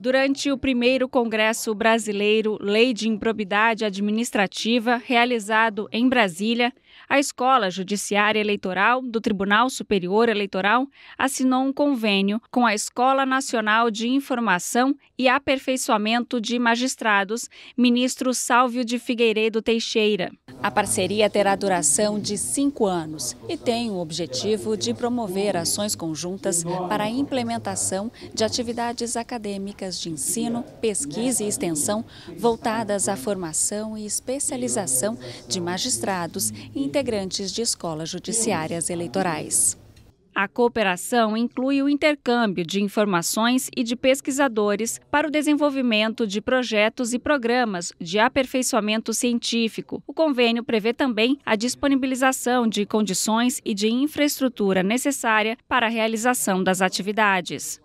Durante o primeiro Congresso Brasileiro Lei de Improbidade Administrativa, realizado em Brasília, a Escola Judiciária Eleitoral do Tribunal Superior Eleitoral assinou um convênio com a Escola Nacional de Informação e Aperfeiçoamento de Magistrados, ministro Sálvio de Figueiredo Teixeira. A parceria terá duração de cinco anos e tem o objetivo de promover ações conjuntas para a implementação de atividades acadêmicas de ensino, pesquisa e extensão voltadas à formação e especialização de magistrados e integrantes de escolas judiciárias eleitorais. A cooperação inclui o intercâmbio de informações e de pesquisadores para o desenvolvimento de projetos e programas de aperfeiçoamento científico. O convênio prevê também a disponibilização de condições e de infraestrutura necessária para a realização das atividades.